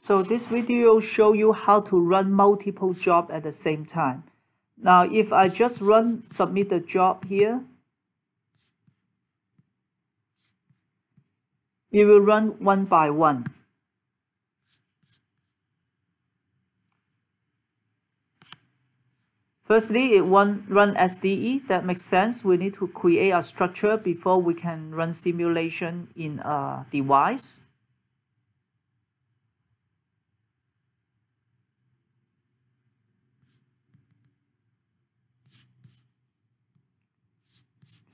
So this video show you how to run multiple job at the same time. Now, if I just run submit the job here, it will run one by one. Firstly, it won't run SDE. That makes sense. We need to create a structure before we can run simulation in a device.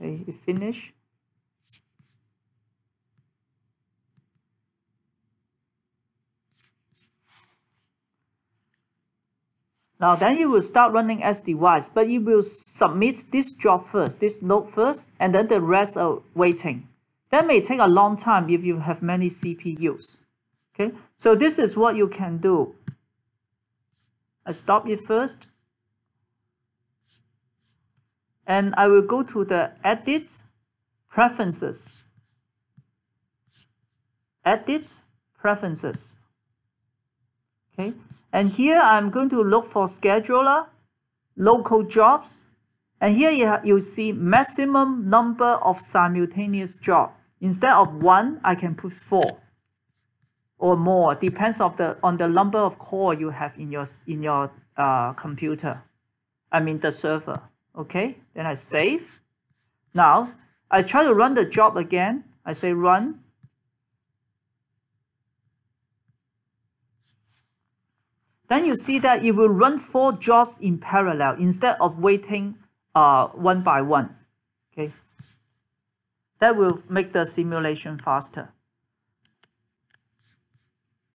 Okay, finish. Now then you will start running SDevice, but you will submit this job first, this node first, and then the rest are waiting. That may take a long time if you have many CPUs. Okay, so this is what you can do. I stop it first and I will go to the edit preferences. Edit preferences. Okay. And here I'm going to look for scheduler local jobs. And here you, you see maximum number of simultaneous job. Instead of one I can put four or more. Depends of the on the number of core you have in your in your uh, computer. I mean the server Okay, then I save. Now, I try to run the job again. I say run. Then you see that it will run four jobs in parallel instead of waiting uh, one by one. Okay, that will make the simulation faster.